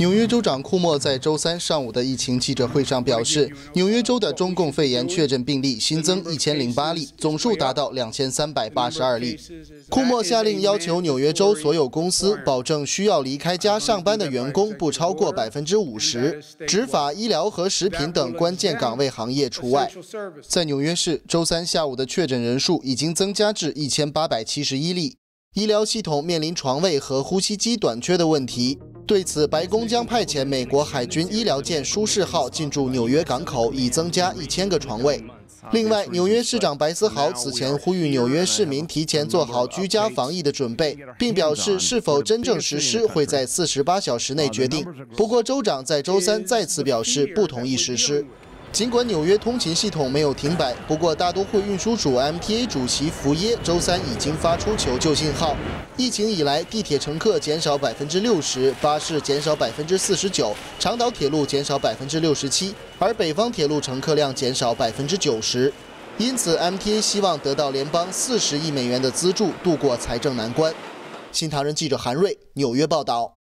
纽约州长库莫在周三上午的疫情记者会上表示，纽约州的中共肺炎确诊病例新增一千零八例，总数达到两千三百八十二例。库莫下令要求纽约州所有公司保证需要离开家上班的员工不超过百分之五十，执法、医疗和食品等关键岗位行业除外。在纽约市，周三下午的确诊人数已经增加至一千八百七十一例，医疗系统面临床位和呼吸机短缺的问题。对此，白宫将派遣美国海军医疗舰“舒适号”进驻纽约港口，以增加一千个床位。另外，纽约市长白思豪此前呼吁纽约市民提前做好居家防疫的准备，并表示是否真正实施会在四十八小时内决定。不过，州长在周三再次表示不同意实施。尽管纽约通勤系统没有停摆，不过大都会运输署 MTA 主席福耶周三已经发出求救信号。疫情以来，地铁乘客减少百分之六十，巴士减少百分之四十九，长岛铁路减少百分之六十七，而北方铁路乘客量减少百分之九十。因此，MTA 希望得到联邦四十亿美元的资助，度过财政难关。新唐人记者韩瑞纽约报道。